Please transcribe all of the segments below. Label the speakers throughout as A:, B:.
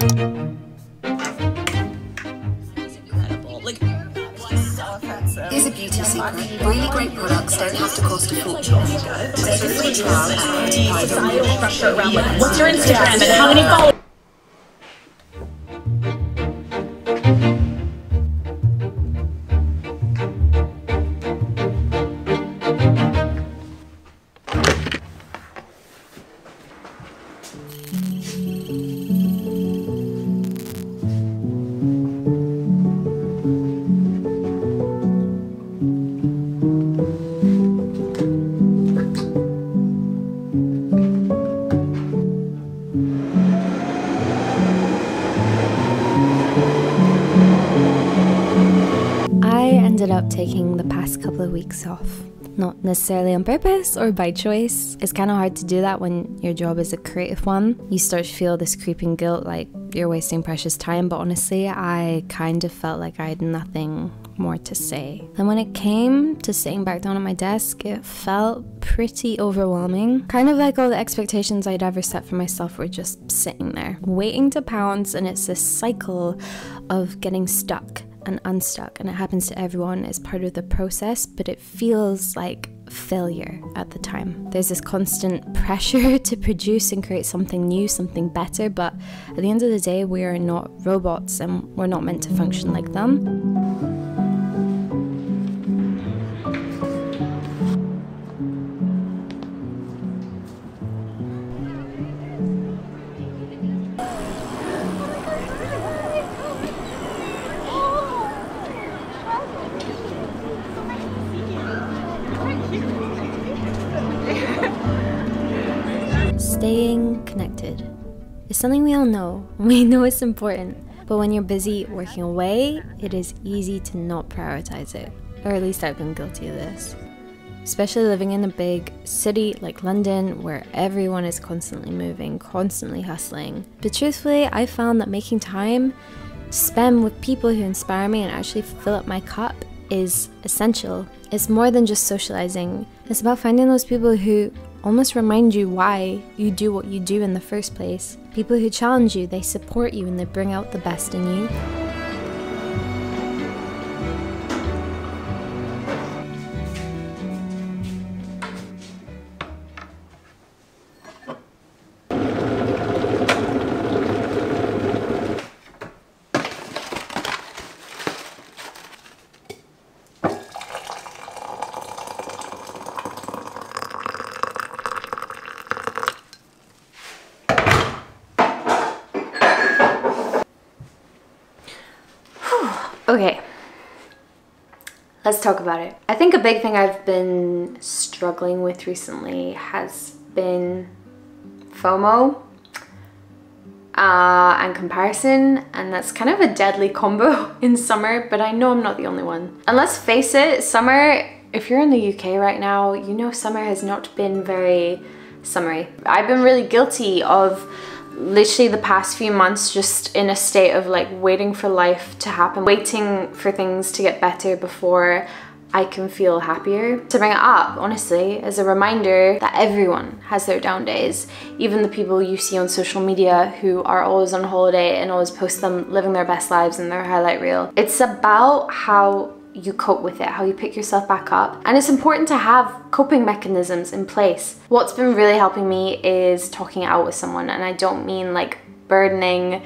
A: Here's a beauty secret. Really great products don't have to cost a fortune.
B: What's your Instagram and how many followers?
C: Ended up taking the past couple of weeks off. Not necessarily on purpose or by choice. It's kind of hard to do that when your job is a creative one. You start to feel this creeping guilt like you're wasting precious time, but honestly, I kind of felt like I had nothing more to say. And when it came to sitting back down at my desk, it felt pretty overwhelming. Kind of like all the expectations I'd ever set for myself were just sitting there, waiting to pounce, and it's this cycle of getting stuck and unstuck, and it happens to everyone as part of the process, but it feels like failure at the time. There's this constant pressure to produce and create something new, something better, but at the end of the day, we are not robots and we're not meant to function like them. Staying connected is something we all know. We know it's important. But when you're busy working away, it is easy to not prioritize it. Or at least I've been guilty of this. Especially living in a big city like London where everyone is constantly moving, constantly hustling. But truthfully, I found that making time to spend with people who inspire me and actually fill up my cup is essential. It's more than just socializing, it's about finding those people who almost remind you why you do what you do in the first place. People who challenge you, they support you, and they bring out the best in you. Okay, let's talk about it. I think a big thing I've been struggling with recently has been FOMO uh, and comparison, and that's kind of a deadly combo in summer, but I know I'm not the only one. And let's face it, summer, if you're in the UK right now, you know summer has not been very summery. I've been really guilty of literally the past few months just in a state of like waiting for life to happen, waiting for things to get better before I can feel happier. To bring it up, honestly, as a reminder that everyone has their down days. Even the people you see on social media who are always on holiday and always post them living their best lives in their highlight reel. It's about how you cope with it, how you pick yourself back up. And it's important to have coping mechanisms in place. What's been really helping me is talking out with someone, and I don't mean like burdening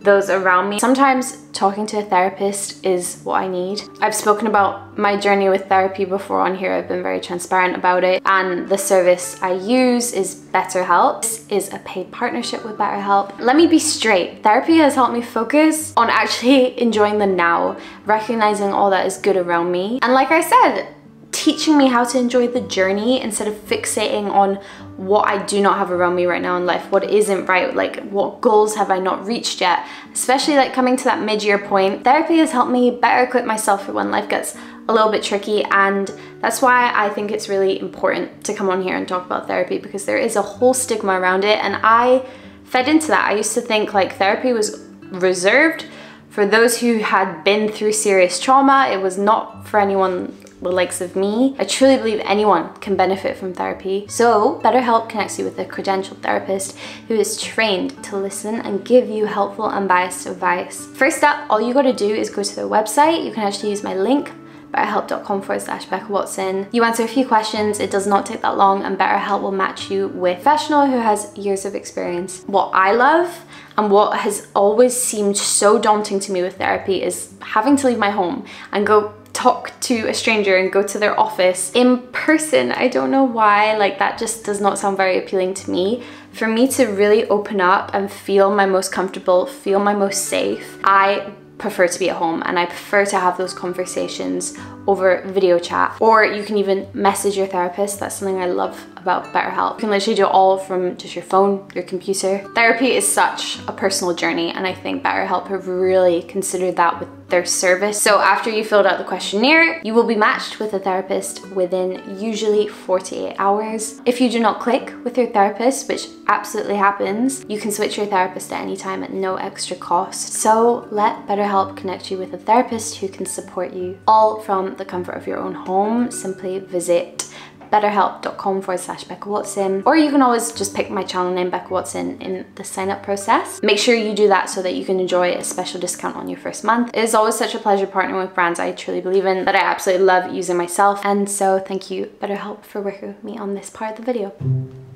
C: those around me. Sometimes talking to a therapist is what I need. I've spoken about my journey with therapy before on here. I've been very transparent about it. And the service I use is BetterHelp. This is a paid partnership with BetterHelp. Let me be straight. Therapy has helped me focus on actually enjoying the now, recognizing all that is good around me. And like I said, teaching me how to enjoy the journey instead of fixating on what I do not have around me right now in life, what isn't right, like what goals have I not reached yet, especially like coming to that mid-year point. Therapy has helped me better equip myself for when life gets a little bit tricky and that's why I think it's really important to come on here and talk about therapy because there is a whole stigma around it and I fed into that. I used to think like therapy was reserved for those who had been through serious trauma. It was not for anyone the likes of me. I truly believe anyone can benefit from therapy. So BetterHelp connects you with a credentialed therapist who is trained to listen and give you helpful unbiased advice. First up, all you gotta do is go to their website. You can actually use my link betterhelp.com forward slash Becca Watson. You answer a few questions, it does not take that long, and BetterHelp will match you with a professional who has years of experience. What I love and what has always seemed so daunting to me with therapy is having to leave my home and go talk to a stranger and go to their office in person. I don't know why, like that just does not sound very appealing to me. For me to really open up and feel my most comfortable, feel my most safe, I prefer to be at home and I prefer to have those conversations over video chat or you can even message your therapist. That's something I love about BetterHelp. You can literally do it all from just your phone, your computer. Therapy is such a personal journey and I think BetterHelp have really considered that with their service. So after you filled out the questionnaire, you will be matched with a therapist within usually 48 hours. If you do not click with your therapist, which absolutely happens, you can switch your therapist at any time at no extra cost. So let BetterHelp connect you with a therapist who can support you all from the comfort of your own home. Simply visit betterhelp.com forward slash Becca Watson. Or you can always just pick my channel name, Becca Watson, in the sign up process. Make sure you do that so that you can enjoy a special discount on your first month. It is always such a pleasure partnering with brands I truly believe in that I absolutely love using myself. And so thank you BetterHelp for working with me on this part of the video.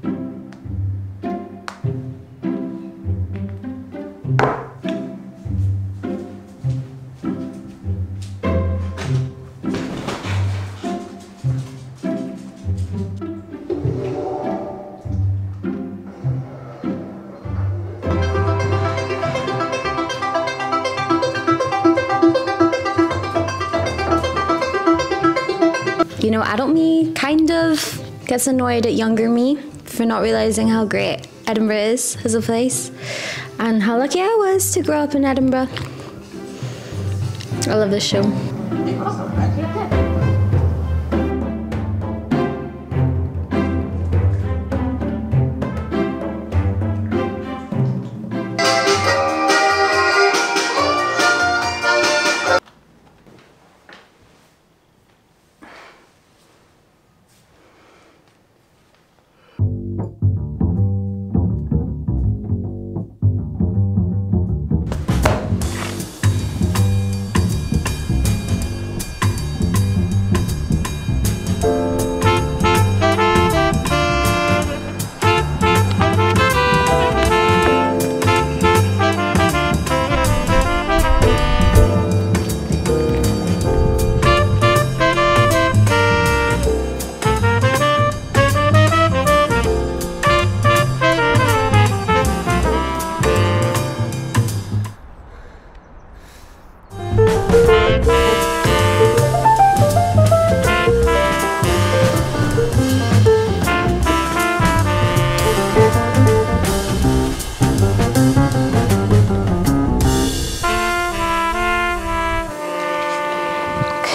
D: You know, adult me kind of gets annoyed at younger me for not realizing how great Edinburgh is as a place and how lucky I was to grow up in Edinburgh. I love this show.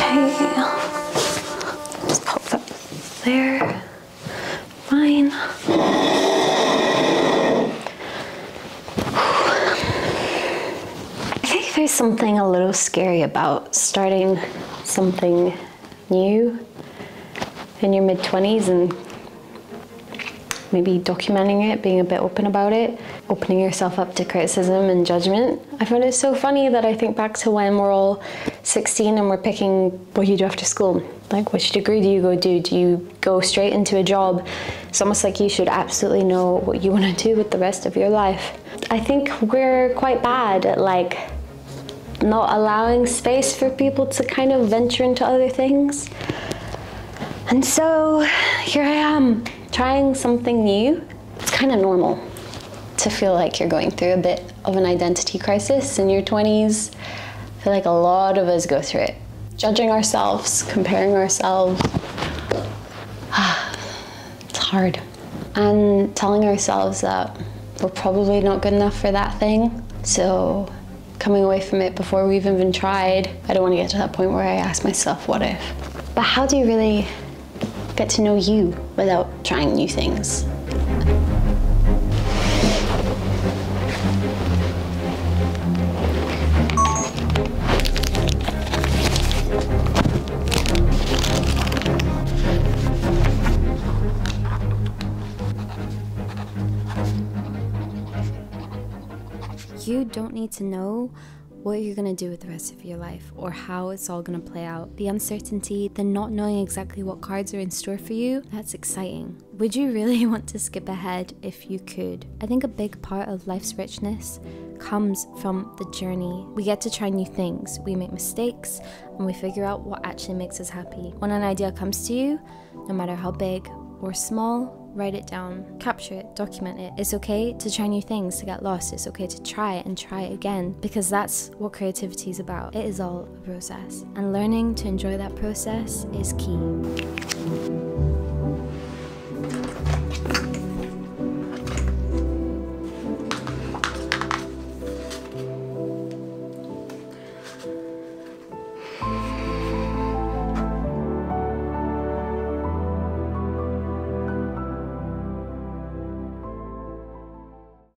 D: Okay, pop that there. Fine. I think there's something a little scary about starting something new in your mid 20s and maybe documenting it, being a bit open about it, opening yourself up to criticism and judgment. I find it so funny that I think back to when we're all 16 and we're picking what you do after school. Like, which degree do you go do? Do you go straight into a job? It's almost like you should absolutely know what you want to do with the rest of your life. I think we're quite bad at like not allowing space for people to kind of venture into other things. And so here I am trying something new. It's kind of normal to feel like you're going through a bit of an identity crisis in your 20s. I feel like a lot of us go through it. Judging ourselves, comparing ourselves. it's hard. And telling ourselves that we're probably not good enough for that thing. So coming away from it before we've even tried, I don't want to get to that point where I ask myself, what if? But how do you really get to know you without trying new things.
C: You don't need to know what you're gonna do with the rest of your life or how it's all gonna play out. The uncertainty, the not knowing exactly what cards are in store for you, that's exciting. Would you really want to skip ahead if you could? I think a big part of life's richness comes from the journey. We get to try new things, we make mistakes, and we figure out what actually makes us happy. When an idea comes to you, no matter how big or small, write it down, capture it, document it. It's okay to try new things, to get lost. It's okay to try and try again because that's what creativity is about. It is all a process, and learning to enjoy that process is key.